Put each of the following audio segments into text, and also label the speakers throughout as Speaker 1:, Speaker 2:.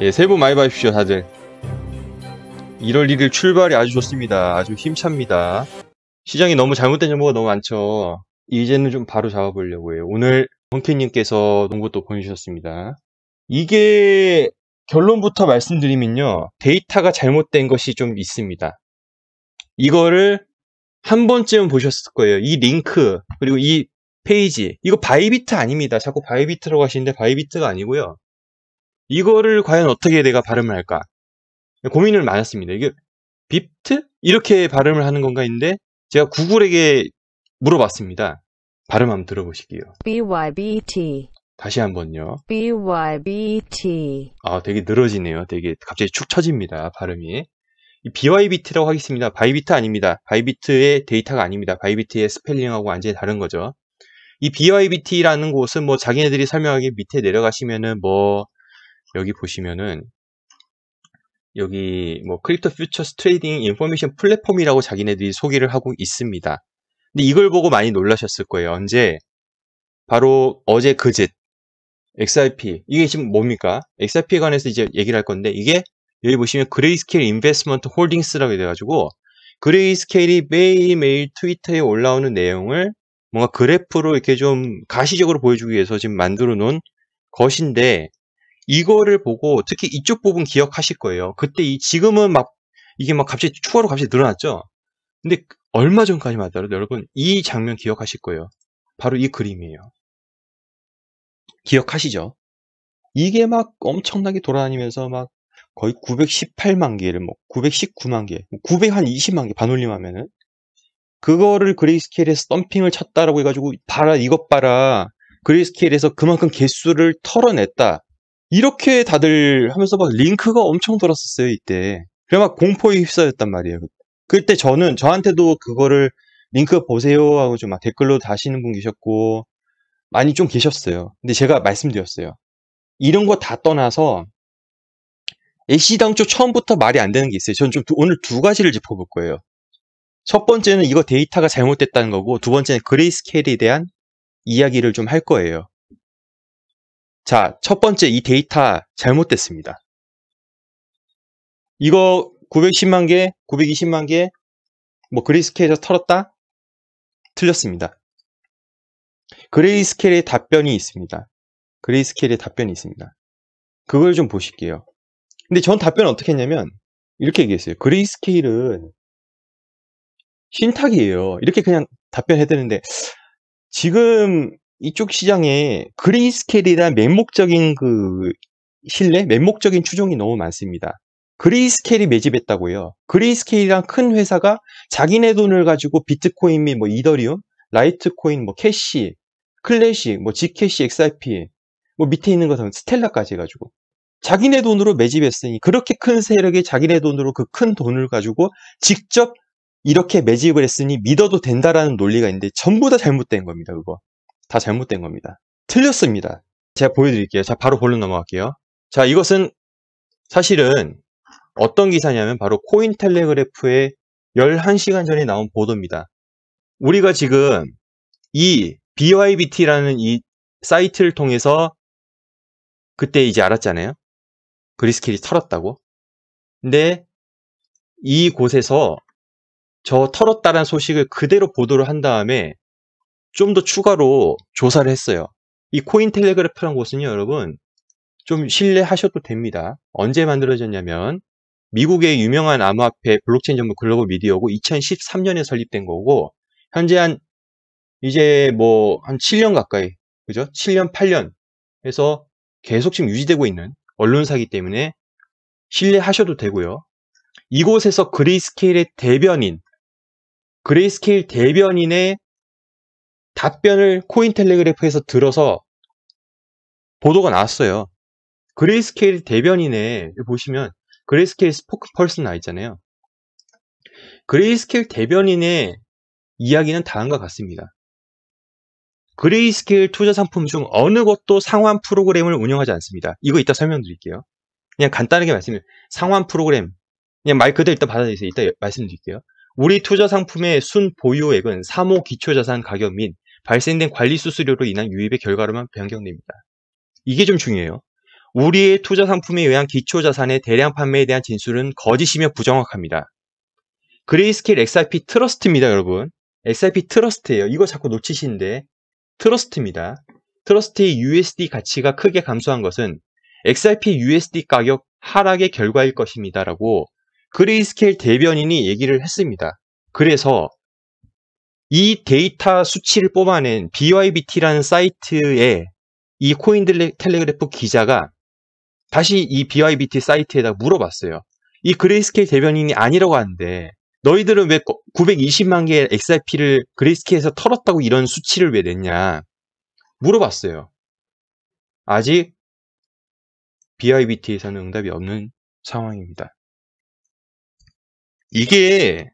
Speaker 1: 예, 새해 복 많이 받으십시오, 다들. 1월 1일 출발이 아주 좋습니다. 아주 힘찹니다. 시장이 너무 잘못된 정보가 너무 많죠. 이제는 좀 바로 잡아보려고 해요. 오늘 홍케님께서 링크 또 보내주셨습니다. 이게 결론부터 말씀드리면요. 데이터가 잘못된 것이 좀 있습니다. 이거를 한 번쯤은 보셨을 거예요. 이 링크, 그리고 이 페이지. 이거 Bybit 아닙니다. 자꾸 Bybit라고 하시는데 Bybit가 아니고요. 이거를 과연 어떻게 내가 발음을 할까? 고민을 많았습니다. 이게 빕트? 이렇게 발음을 하는 건가 했는데 제가 구글에게 물어봤습니다. 발음 한번 들어보실게요.
Speaker 2: BYBT,
Speaker 1: 다시 한번요.
Speaker 2: BYBT,
Speaker 1: 아, 되게 늘어지네요. 되게 갑자기 축 처집니다. 발음이. 이 BYBT라고 하겠습니다. Bybit 아닙니다. Bybit의 데이터가 아닙니다. Bybit의 스펠링하고 완전히 다른 거죠. 이 BYBT라는 곳은 뭐 자기네들이 설명하기 밑에 내려가시면은 뭐 여기 보시면은 여기 뭐 crypto futures trading information platform이라고 자기네들이 소개를 하고 있습니다. 근데 이걸 보고 많이 놀라셨을 거예요. 언제? 바로 어제 그제 XRP 이게 지금 뭡니까? XRP에 관해서 이제 얘기를 할 건데 이게 여기 보시면 Grayscale Investment Holdings라고 돼가지고 그레이스케일이 매일매일 트위터에 올라오는 내용을 뭔가 그래프로 이렇게 좀 가시적으로 보여주기 위해서 지금 만들어 놓은 것인데 이거를 보고 특히 이쪽 부분 기억하실 거예요. 그때 이 지금은 막 이게 막 갑자기 추가로 갑자기 늘어났죠. 근데 얼마 전까지만 하더라도 여러분 이 장면 기억하실 거예요. 바로 이 그림이에요. 기억하시죠? 이게 막 엄청나게 돌아다니면서 막 거의 918만 개를 뭐 919만 개, 900한 20만 개 반올림하면은 그거를 Grayscale에서 덤핑을 쳤다라고 해가지고 봐라 이것 봐라 Grayscale에서 그만큼 개수를 털어냈다 이렇게 다들 하면서 막 링크가 엄청 돌았었어요 이때. 그래 막 공포에 휩싸였단 말이에요. 그때 저는 저한테도 그거를 링크 보세요 하고 좀 막 댓글로 다시는 분 계셨고 많이 좀 계셨어요. 근데 제가 말씀드렸어요. 이런 거 다 떠나서 애시당초 처음부터 말이 안 되는 게 있어요. 저는 좀 두- 오늘 두 가지를 짚어볼 거예요. 첫 번째는 이거 데이터가 잘못됐다는 거고 두 번째는 그레이스케일에 대한 이야기를 좀 할 거예요. 자, 첫 번째 이 데이터 잘못됐습니다. 이거 910만 개, 920만 개, 뭐 그레이스케일에서 털었다? 틀렸습니다. 그레이스케일의 답변이 있습니다. 그레이스케일의 답변이 있습니다. 그걸 좀 보실게요. 근데 전 답변을 어떻게 했냐면 이렇게 얘기했어요. 그레이스케일은 신탁이에요. 이렇게 그냥 답변해야 되는데 지금 이쪽 시장에 그레이스케일이란 맹목적인 그 신뢰, 맹목적인 추종이 너무 많습니다. 그레이스케일이 매집했다고요. 그레이스케일이란 큰 회사가 자기네 돈을 가지고 비트코인 및 뭐 이더리움, 라이트코인, 뭐 캐시, 클래식, 뭐 Zcash, XRP, 뭐 밑에 있는 것은 스텔라까지 해가지고 자기네 돈으로 매집했으니 그렇게 큰 세력이 자기네 돈으로 그 큰 돈을 가지고 직접 이렇게 매집을 했으니 믿어도 된다라는 논리가 있는데 전부 다 잘못된 겁니다. 그거 다 잘못된 겁니다. 틀렸습니다. 제가 보여드릴게요. 자 바로 본론 넘어갈게요. 자 이것은 사실은 어떤 기사냐면 바로 코인텔레그래프의 11시간 전에 나온 보도입니다. 우리가 지금 이 BYBT라는 이 사이트를 통해서 그때 이제 알았잖아요. 그리스킬이 털었다고. 근데 이 곳에서 저 털었다는 소식을 그대로 보도를 한 다음에 좀 더 추가로 조사를 했어요. 이 코인 텔레그래프라는 곳은요, 여러분, 좀 신뢰하셔도 됩니다. 언제 만들어졌냐면, 미국의 유명한 암호화폐 블록체인 전문 글로벌 미디어고 2013년에 설립된 거고, 현재 한, 이제 뭐, 한 7년 가까이, 그죠? 7년, 8년 해서 계속 지금 유지되고 있는 언론사이기 때문에 신뢰하셔도 되고요. 이곳에서 그레이스케일의 대변인, 그레이스케일 대변인의 답변을 코인텔레그래프에서 들어서 보도가 나왔어요. 그레이스케일 대변인에 보시면 그레이스케일 spokesperson 나 있잖아요. 그레이스케일 대변인의 이야기는 다음과 같습니다. 그레이스케일 투자 상품 중 어느 것도 상환 프로그램을 운영하지 않습니다. 이거 이따 설명드릴게요. 그냥 간단하게 말씀드릴게요. 상환 프로그램 그냥 말 그대로 일단 받아주세요. 이따 말씀드릴게요. 우리 투자 상품의 순 보유액은 사모 기초자산 가격 및 발생된 관리 수수료로 인한 유입의 결과로만 변경됩니다. 이게 좀 중요해요. 우리의 투자 상품에 의한 기초 자산의 대량 판매에 대한 진술은 거짓이며 부정확합니다. 그레이스케일 XRP 트러스트입니다, 여러분. XRP 트러스트예요. 이거 자꾸 놓치시는데 트러스트입니다. 트러스트의 USD 가치가 크게 감소한 것은 XRP USD 가격 하락의 결과일 것입니다라고 그레이스케일 대변인이 얘기를 했습니다. 그래서 이 데이터 수치를 뽑아낸 BYBT라는 사이트에 이 코인 텔레그래프 기자가 다시 이 BYBT 사이트에다 물어봤어요. 이 그레이스케일 대변인이 아니라고 하는데 너희들은 왜 920만 개의 XRP를 그레이스케일에서 털었다고 이런 수치를 왜 냈냐 물어봤어요. 아직 BYBT에서는 응답이 없는 상황입니다. 이게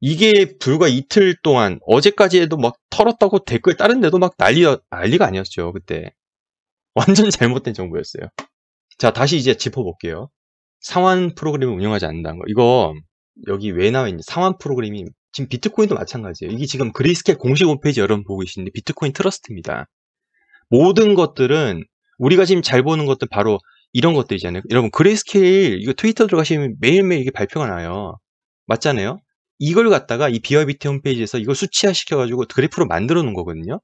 Speaker 1: 이게 불과 이틀 동안 어제까지에도 막 털었다고 댓글 다른 데도 막 난리 난리가 아니었죠 그때 완전 잘못된 정보였어요. 자 다시 이제 짚어볼게요. 상환 프로그램을 운영하지 않는다는 거 이거 여기 왜 나와 있냐 상환 프로그램이 지금 비트코인도 마찬가지예요. 이게 지금 그레이스케일 공식 홈페이지 여러분 보고 계시는데 비트코인 트러스트입니다. 모든 것들은 우리가 지금 잘 보는 것들 바로 이런 것들이잖아요. 여러분 그레이스케일 이거 트위터 들어가시면 매일매일 이게 발표가 나요. 맞잖아요. 이걸 갖다가 이 BYBT 홈페이지에서 이걸 수치화 시켜가지고 그래프로 만들어 놓은 거거든요.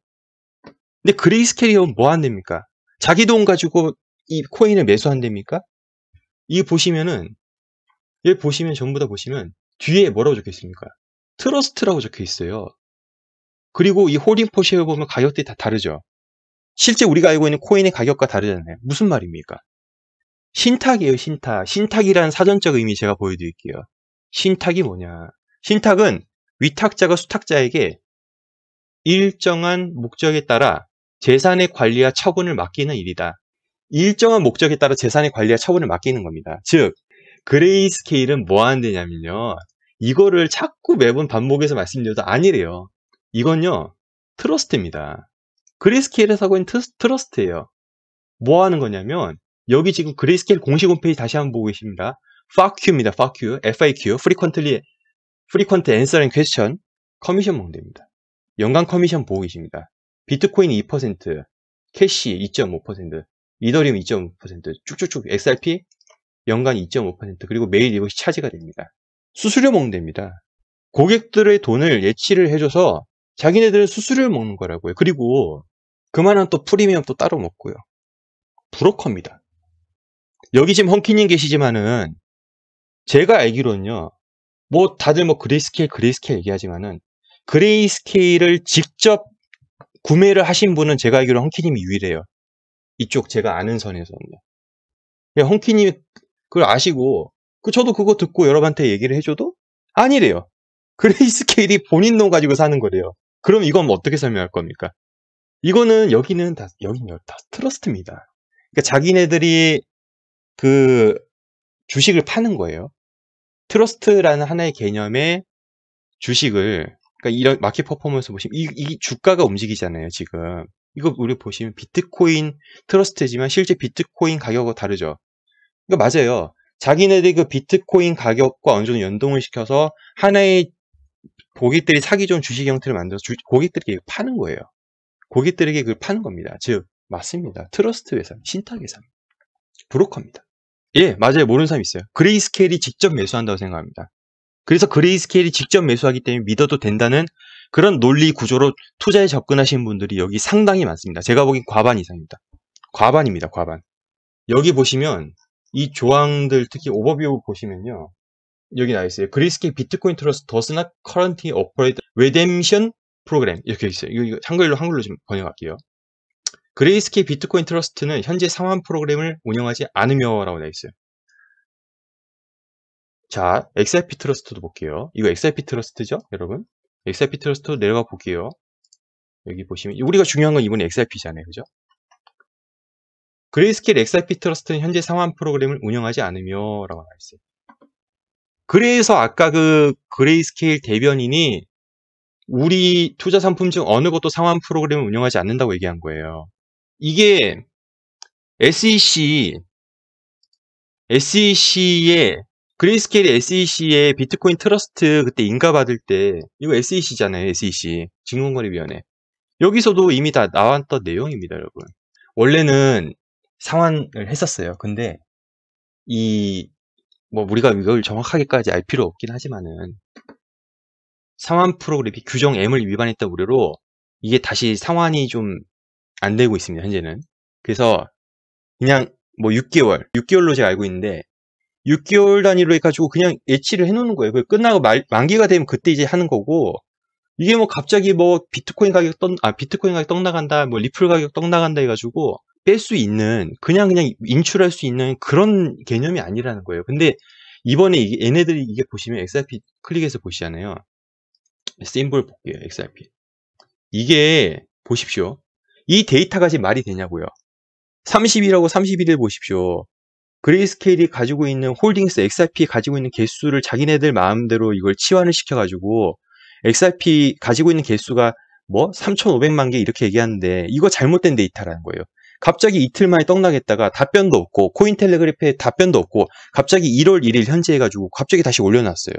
Speaker 1: 근데 그레이스케일이 뭐 한답니까? 자기 돈 가지고 이 코인을 매수한답니까? 이거 보시면은 여기 보시면 전부 다 보시면 뒤에 뭐라고 적혀 있습니까? 트러스트라고 적혀 있어요. 그리고 이 holding per share에 보면 가격들이 다 다르죠. 실제 우리가 알고 있는 코인의 가격과 다르잖아요. 무슨 말입니까? 신탁이에요, 신탁. 신탁이라는 사전적 의미 제가 보여드릴게요. 신탁이 뭐냐. 신탁은 위탁자가 수탁자에게 일정한 목적에 따라 재산의 관리와 처분을 맡기는 일이다. 일정한 목적에 따라 재산의 관리와 처분을 맡기는 겁니다. 즉, 그레이 스케일은 뭐 하는 데냐면요. 이거를 자꾸 매번 반복해서 말씀드려도 아니래요. 이건요, 트러스트입니다. 그레이 스케일에서 하고 있는 트러스트예요. 뭐 하는 거냐면, 여기 지금 그레이 스케일 공식 홈페이지 다시 한번 보고 계십니다. FAQ입니다. FAQ, FAQ, Frequently, Answer and Question, 커미션 먹는답니다. 연간 커미션 보고 계십니다. 비트코인 2%, 캐시 2.5%, 이더리움 2.5%, 쭉쭉쭉 XRP 연간 2.5% 그리고 매일 이것이 차지가 됩니다. 수수료 먹는답니다. 고객들의 돈을 예치를 해줘서 자기네들은 수수료를 먹는 거라고요. 그리고 그만한 또 프리미엄 또 따로 먹고요. 브로커입니다. 여기 지금 헝키님 계시지만은 제가 알기로는요. 뭐 다들 뭐 그레이스케일 그레이스케일 얘기하지만은 그레이스케일을 직접 구매를 하신 분은 제가 알기로 헝키님이 유일해요. 이쪽 제가 아는 선에서는요. 헝키님이 그걸 아시고 그 저도 그거 듣고 여러분한테 얘기를 해줘도 아니래요. Grayscale이 본인 돈 가지고 사는 거래요. 그럼 이건 뭐 어떻게 설명할 겁니까? 이거는 여기는 다 여기는 다 트러스트입니다. 그러니까 자기네들이 그 주식을 파는 거예요. 트러스트라는 하나의 개념의 주식을 그러니까 이런 Market Performance 보시면 이, 이 주가가 움직이잖아요, 지금. 이거 우리 보시면 비트코인 트러스트지만 실제 비트코인 가격과 다르죠. 그러니까 맞아요. 자기네들이 그 비트코인 가격과 어느 정도 연동을 시켜서 하나의 고객들이 사기 좋은 주식 형태를 만들어서 주, 고객들에게 파는 거예요. 고객들에게 그걸 파는 겁니다. 즉, 맞습니다. 트러스트 회사, 신탁 회사. 브로커입니다. 예, 맞아요. 모르는 사람 있어요. Grayscale이 직접 매수한다고 생각합니다. 그래서 Grayscale이 직접 매수하기 때문에 믿어도 된다는 그런 논리 구조로 투자에 접근하신 분들이 여기 상당히 많습니다. 제가 보기엔 과반 이상입니다. 과반입니다. 과반. 여기 보시면 이 조항들 특히 오버뷰 보시면요. 여기 나와 있어요. Grayscale Bitcoin does not currently operate redemption program 이렇게 있어요. 이거 한글로 한글로 좀 번역할게요. Grayscale 비트코인 트러스트는 현재 상환 프로그램을 운영하지 않으며 라고 나와 있어요. 자, XRP 트러스트도 볼게요. 이거 XRP 트러스트죠, 여러분? XRP 트러스트 내려가 볼게요. 여기 보시면 우리가 중요한 건 이번에 XRP잖아요, 그죠? Grayscale XRP 트러스트는 현재 상환 프로그램을 운영하지 않으며 라고 나와 있어요. 그래서 아까 그 Grayscale 대변인이 우리 투자 상품 중 어느 것도 상환 프로그램을 운영하지 않는다고 얘기한 거예요. 이게 SEC, SEC의 Grayscale SEC의 비트코인 트러스트 그때 인가 받을 때 이거 SEC잖아요. SEC 증권거래위원회 여기서도 이미 다 나왔던 내용입니다, 여러분. 원래는 상환을 했었어요. 근데 이 뭐 우리가 이걸 정확하게까지 알 필요 없긴 하지만은 상환 프로그램이 규정 M을 위반했다 우려로 이게 다시 상환이 좀 안 되고 있습니다. 현재는. 그래서 그냥 뭐 6개월, 6개월로 제가 알고 있는데 6개월 단위로 해가지고 그냥 예치를 해놓는 거예요. 그 끝나고 말, 만기가 되면 그때 이제 하는 거고 이게 뭐 갑자기 뭐 비트코인 가격 떡, 아 비트코인 가격 떡 나간다, 뭐 리플 가격 떡 나간다 해가지고 뺄 수 있는 그냥 그냥 인출할 수 있는 그런 개념이 아니라는 거예요. 근데 이번에 이게 얘네들이 이게 보시면 XRP 클릭해서 보시잖아요. 심볼 볼게요. XRP. 이게 보십시오. 이 데이터가 지금 말이 되냐고요. 30일하고 31일 보십시오. Grayscale이 가지고 있는 Holdings XRP 가지고 있는 개수를 자기네들 마음대로 이걸 치환을 시켜가지고 XRP 가지고 있는 개수가 뭐 3,500만 개 이렇게 얘기하는데 이거 잘못된 데이터라는 거예요. 갑자기 이틀 만에 떡락했다가 답변도 없고 Cointelegraph에 답변도 없고 갑자기 1월 1일 현재 해가지고 갑자기 다시 올려놨어요.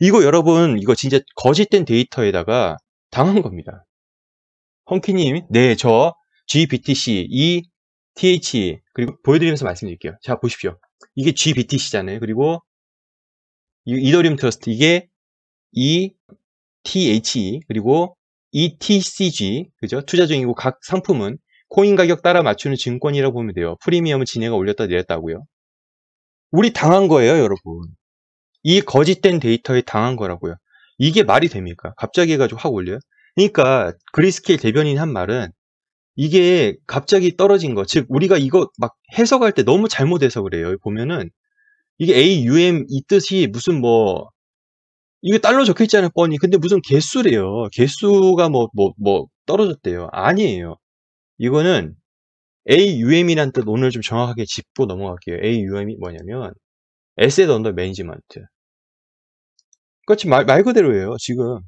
Speaker 1: 이거 여러분 이거 진짜 거짓된 데이터에다가 당한 겁니다. 헝키님, 네, 저 GBTC, ETH 그리고 보여드리면서 말씀드릴게요. 자 보십시오. 이게 GBTC잖아요. 그리고 이더리움 트러스트 이게 ETHE 그리고 ETCG 그죠? 투자 중이고 각 상품은 코인 가격 따라 맞추는 증권이라고 보면 돼요. 프리미엄은 지네가 올렸다 내렸다고요. 우리 당한 거예요, 여러분. 이 거짓된 데이터에 당한 거라고요. 이게 말이 됩니까? 갑자기 해가지고 확 올려요? 그러니까 그리스케일 대변인 한 말은 이게 갑자기 떨어진 거, 즉 우리가 이거 막 해석할 때 너무 잘못해서 그래요. 보면은 이게 AUM 이 뜻이 무슨 뭐 이게 달러 적혀 있잖아요, 뻔히. 근데 무슨 개수래요. 개수가 뭐 뭐 뭐 떨어졌대요. 아니에요. 이거는 AUM이란 뜻 오늘 좀 정확하게 짚고 넘어갈게요. AUM이 뭐냐면 Asset Under Management. 그렇지 말, 말 그대로예요. 지금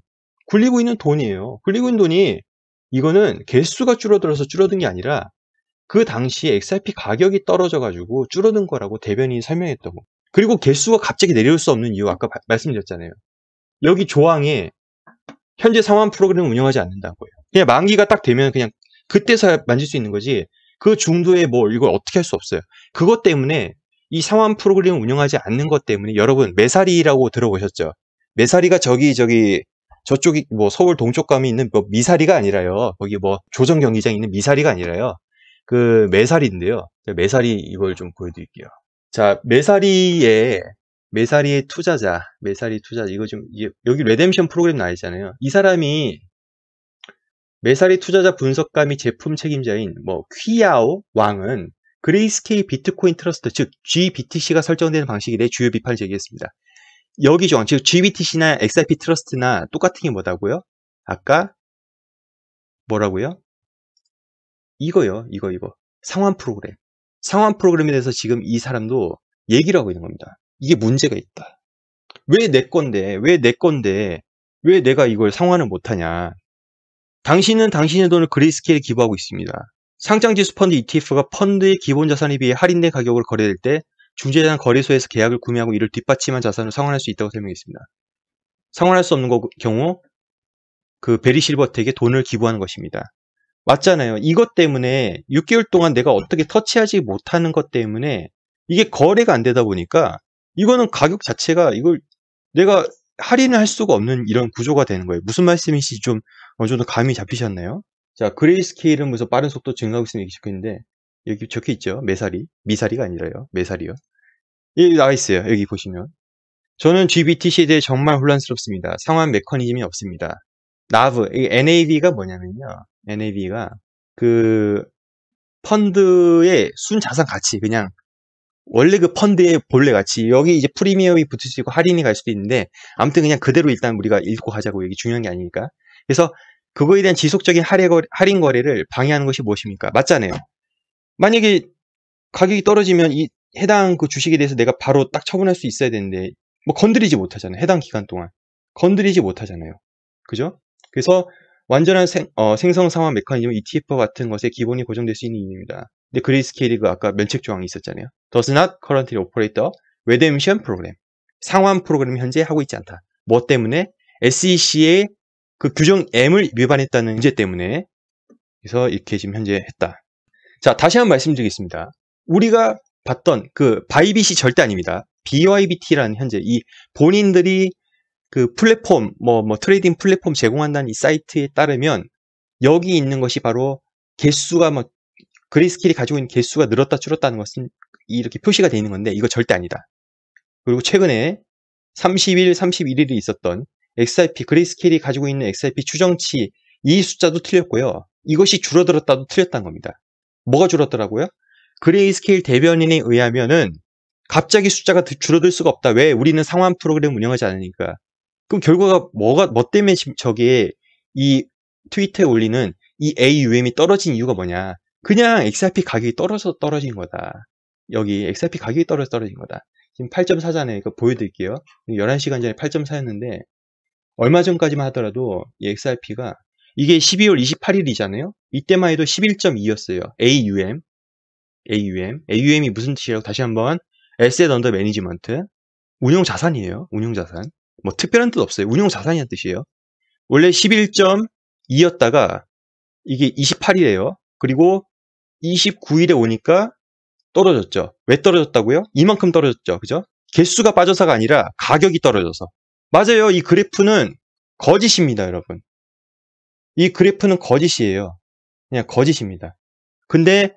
Speaker 1: 굴리고 있는 돈이에요. 굴리고 있는 돈이 이거는 개수가 줄어들어서 줄어든 게 아니라 그 당시에 XRP 가격이 떨어져가지고 줄어든 거라고 대변인이 설명했던 거. 그리고 개수가 갑자기 내려올 수 없는 이유 아까 바, 말씀드렸잖아요. 여기 조항에 현재 상환 프로그램을 운영하지 않는다고요. 그냥 만기가 딱 되면 그냥 그때서야 만질 수 있는 거지 그 중도에 뭐 이걸 어떻게 할 수 없어요. 그것 때문에 이 상환 프로그램을 운영하지 않는 것 때문에 여러분 Messari라고 들어보셨죠? Messari가 저기 저기 저쪽이 뭐 서울 동쪽 가면 있는 뭐 미사리가 아니라요. 거기 뭐 조정 경기장 있는 미사리가 아니라요. 그 Messari인데요. Messari 이걸 좀 보여드릴게요. 자, Messari의 Messari의 투자자, Messari 투자 이거 좀 여기 Redemption Program 나와 있잖아요. 이 사람이 Messari 투자자 분석가 및 제품 책임자인 뭐 Qiao Wang은 Grayscale 비트코인 트러스트 즉 GBTC가 설정되는 방식에 대해 주요 비판을 제기했습니다. 여기 조항, 즉 GBTC나 XRP 트러스트나 똑같은 게 뭐다고요? 아까 뭐라고요? 이거요, 이거, 이거. 상환 프로그램. 상환 프로그램에 대해서 지금 이 사람도 얘기를 하고 있는 겁니다. 이게 문제가 있다. 왜 내 건데, 왜 내 건데, 왜 내가 이걸 상환을 못하냐. 당신은 당신의 돈을 그레이스케일에 기부하고 있습니다. 상장지수 펀드 ETF가 펀드의 기본 자산에 비해 할인된 가격을 거래될 때 중재자는 거래소에서 계약을 구매하고 이를 뒷받침한 자산을 상환할 수 있다고 설명했습니다. 상환할 수 없는 경우 그 베리 실버텍에 돈을 기부하는 것입니다. 맞잖아요. 이것 때문에 6개월 동안 내가 어떻게 터치하지 못하는 것 때문에 이게 거래가 안 되다 보니까 이거는 가격 자체가 이걸 내가 할인을 할 수가 없는 이런 구조가 되는 거예요. 무슨 말씀이신지 좀 어느 정도 감이 잡히셨나요? 자, 그레이 스케일은 무슨 빠른 속도 증가하고 있으면 얘기 적혀 있는데 여기 적혀 있죠. 매사리. 미사리가 아니라요. 매사리요. 여기 나와 있어요. 여기 보시면. 저는 GBTC에 대해 정말 혼란스럽습니다. 상환 메커니즘이 없습니다. NAV, NAV가 뭐냐면요. NAV가 그 펀드의 순자산 가치, 그냥 원래 그 펀드의 본래 가치, 여기 이제 프리미엄이 붙을 수 있고 할인이 갈 수도 있는데 아무튼 그냥 그대로 일단 우리가 읽고 가자고 여기 중요한 게 아니니까. 그래서 그거에 대한 지속적인 할인 거래를 방해하는 것이 무엇입니까? 맞잖아요. 만약에 가격이 떨어지면 이 해당 그 주식에 대해서 내가 바로 딱 처분할 수 있어야 되는데 뭐 건드리지 못하잖아요. 해당 기간 동안 건드리지 못하잖아요. 그죠? 그래서 완전한 생, 어, 생성 상환 메커니즘 ETF 같은 것에 기본이 고정될 수 있는 이유입니다. 근데 그레이스케일이 그 아까 면책 조항이 있었잖아요. Does not currently operate the redemption program. 상환 프로그램 현재 하고 있지 않다. 뭐 때문에? SEC의 그 규정 M을 위반했다는 문제 때문에 그래서 이렇게 지금 현재 했다. 자, 다시 한번 말씀드리겠습니다. 우리가 봤던 그 바이빗이 절대 아닙니다. BYBT라는 현재 이 본인들이 그 플랫폼, 뭐, 뭐, trading 플랫폼 제공한다는 이 사이트에 따르면 여기 있는 것이 바로 개수가 뭐, Grayscale이 가지고 있는 개수가 늘었다 줄었다는 것은 이렇게 표시가 되어 있는 건데 이거 절대 아니다. 그리고 최근에 30일, 31일이 있었던 XRP, Grayscale이 가지고 있는 XRP 추정치 이 숫자도 틀렸고요. 이것이 줄어들었다도 틀렸다는 겁니다. 뭐가 줄었더라고요? Grayscale 대변인에 의하면은 갑자기 숫자가 줄어들 수가 없다. 왜? 우리는 상환 프로그램 운영하지 않으니까. 그럼 결과가 뭐가 뭐 때문에 저게 이 트위터에 올리는 이 AUM이 떨어진 이유가 뭐냐? 그냥 XRP 가격이 떨어져 떨어진 거다. 여기 XRP 가격이 떨어져 떨어진 거다. 지금 8.4잖아요. 이거 보여드릴게요. 11시간 전에 8.4였는데 얼마 전까지만 하더라도 이 XRP가 이게 12월 28일이잖아요. 이때만 해도 11.2였어요. AUM. AUM. AUM이 무슨 뜻이라고 다시 한번 Asset Under Management. 운용 자산이에요. 운용 자산. 뭐 특별한 뜻 없어요. 운용 자산이란 뜻이에요. 원래 11.2였다가 이게 28이에요. 그리고 29일에 오니까 떨어졌죠. 왜 떨어졌다고요? 이만큼 떨어졌죠. 그죠? 개수가 빠져서가 아니라 가격이 떨어져서. 맞아요. 이 그래프는 거짓입니다, 여러분. 이 그래프는 거짓이에요. 그냥 거짓입니다. 근데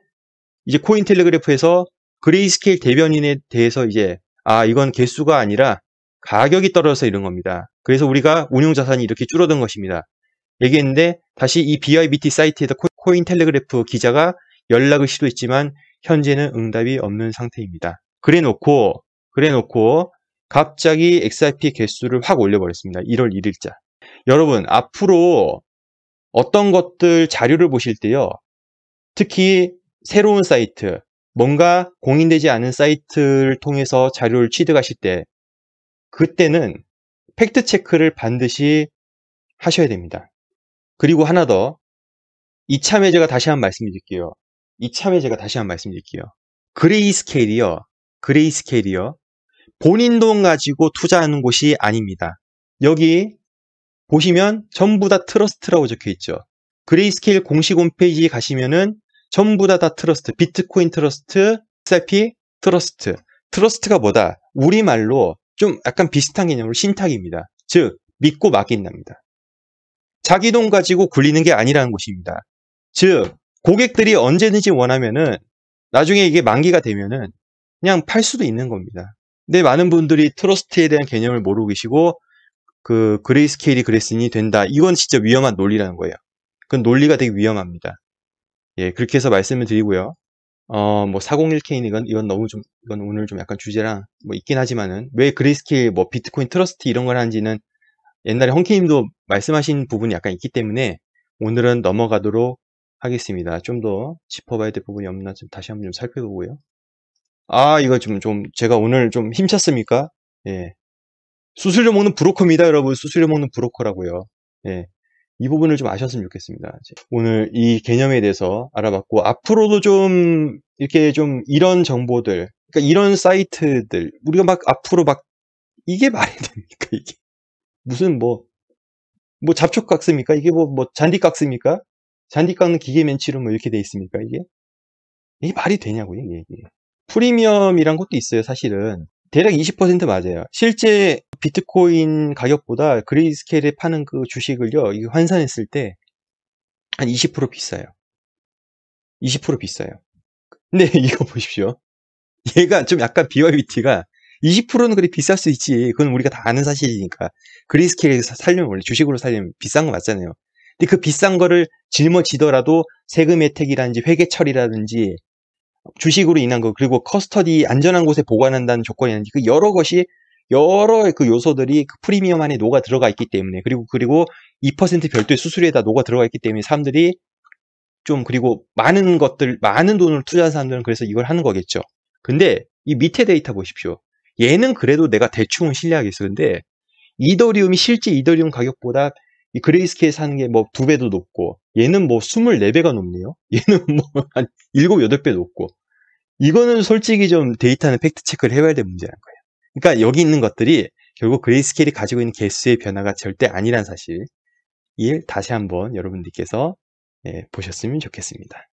Speaker 1: 이제 Cointelegraph에서 Grayscale 대변인에 대해서 이제 아 이건 개수가 아니라 가격이 떨어져서 이런 겁니다. 그래서 우리가 운용자산이 이렇게 줄어든 것입니다. 얘기했는데 다시 이 Bybt 사이트에서 Cointelegraph 기자가 연락을 시도했지만 현재는 응답이 없는 상태입니다. 그래 놓고 그래 놓고 갑자기 XRP 개수를 확 올려버렸습니다. 1월 1일자. 여러분 앞으로 어떤 것들 자료를 보실 때요. 특히 새로운 사이트, 뭔가 공인되지 않은 사이트를 통해서 자료를 취득하실 때 그때는 팩트 체크를 반드시 하셔야 됩니다. 그리고 하나 더 이참에 제가 다시 한번 말씀 드릴게요. 이참에 제가 다시 한번 말씀 드릴게요. Grayscale이요. Grayscale이요. 본인 돈 가지고 투자하는 곳이 아닙니다. 여기 보시면 전부 다 트러스트라고 적혀 있죠. 그레이스케일 공식 홈페이지에 가시면은 전부 다 다 트러스트, 비트코인 트러스트, XRP 트러스트. 트러스트가 뭐다? 우리말로 좀 약간 비슷한 개념으로 신탁입니다. 즉, 믿고 맡긴답니다. 자기 돈 가지고 굴리는 게 아니라는 곳입니다. 즉, 고객들이 언제든지 원하면은 나중에 이게 만기가 되면은 그냥 팔 수도 있는 겁니다. 근데 많은 분들이 트러스트에 대한 개념을 모르고 계시고 그 그레이스케일이 그랬으니 된다. 이건 진짜 위험한 논리라는 거예요. 그 논리가 되게 위험합니다. 예, 그렇게 해서 말씀을 드리고요. 어, 뭐 401K는 이건 이건 너무 좀 이건 오늘 좀 약간 주제랑 뭐 있긴 하지만은 왜 그레이스케일 뭐 비트코인 트러스트 이런 걸 하는지는 옛날에 헝케님도 말씀하신 부분이 약간 있기 때문에 오늘은 넘어가도록 하겠습니다. 좀 더 짚어봐야 될 부분이 없나 좀 다시 한번 좀 살펴보고요. 아, 이거 좀, 좀, 제가 오늘 좀 힘찼습니까? 예. 수수료 먹는 브로커입니다, 여러분. 수수료 먹는 브로커라고요. 예. 이 부분을 좀 아셨으면 좋겠습니다. 오늘 이 개념에 대해서 알아봤고, 앞으로도 좀, 이렇게 좀 이런 정보들, 그러니까 이런 사이트들, 우리가 막 앞으로 막, 이게 말이 됩니까, 이게? 무슨 뭐, 뭐 잡초 깎습니까? 이게 뭐, 뭐 잔디 깎습니까? 잔디 깎는 기계 멘치로 뭐 이렇게 돼 있습니까, 이게? 이게 말이 되냐고요, 이게. 프리미엄이란 것도 있어요, 사실은. 대략 20% 맞아요. 실제 비트코인 가격보다 그레이스케일에 파는 그 주식을요, 이거 환산했을 때 한 20% 비싸요. 20% 비싸요. 근데 이거 보십시오. 얘가 좀 약간 BYBT가 20%는 그리 비쌀 수 있지. 그건 우리가 다 아는 사실이니까. 그레이스케일에서 살려면 원래 주식으로 살려면 비싼 거 맞잖아요. 근데 그 비싼 거를 짊어지더라도 세금 혜택이라든지 회계 처리라든지 주식으로 인한 거 그리고 커스터디 안전한 곳에 보관한다는 조건이라든지 그 여러 것이 여러 그 요소들이 그 프리미엄 안에 녹아 들어가 있기 때문에 그리고 그리고 2% 별도의 수수료에다 녹아 들어가 있기 때문에 사람들이 좀 그리고 많은 것들 많은 돈을 투자한 사람들은 그래서 이걸 하는 거겠죠. 근데 이 밑에 데이터 보십시오. 얘는 그래도 내가 대충은 신뢰하겠어. 근데 이더리움이 실제 이더리움 가격보다 이 그레이스케일 사는 게 뭐 두 배도 높고 얘는 뭐 24배가 높네요. 얘는 뭐 한 7, 8배 높고 이거는 솔직히 좀 데이터는 팩트 체크를 해봐야 될 문제라는 거예요. 그러니까 여기 있는 것들이 결국 그레이스케일이 가지고 있는 개수의 변화가 절대 아니란 사실 일 다시 한번 여러분들께서 예, 보셨으면 좋겠습니다.